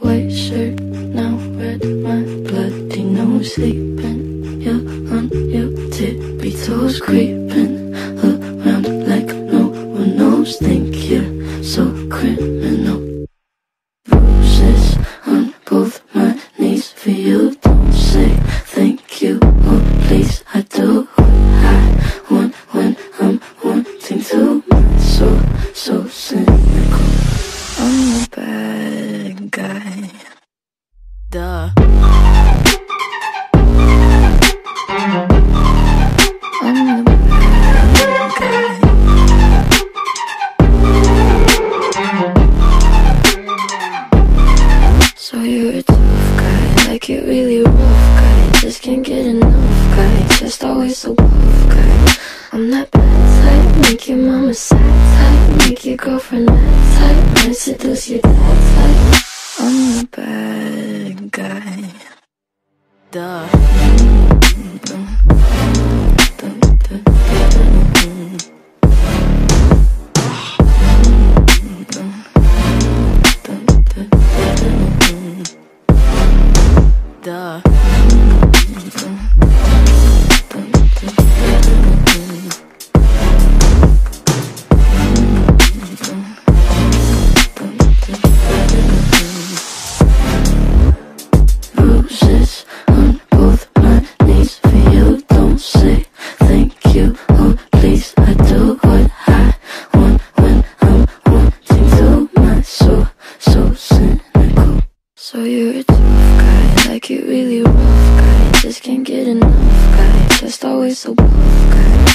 white shirt, now red, my bloody nose sleeping. You're on your tippy toes, creeping around like no one knows. Think you're so criminal. Duh. So you're a tough guy, like you're really rough guy. Just can't get enough guy, just always so buff guy. I'm that bad type, make your mama sad type, make your girlfriend mad type, might seduce your dad type. I'm the bad guy. Duh. Duh. You're a tough guy, like you really rough guy. Just can't get enough guy, just always so buff guy.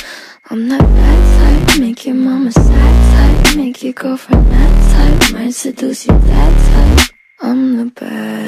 I'm that bad type, make your mama sad type, make your girlfriend mad type, might seduce you that type. I'm the bad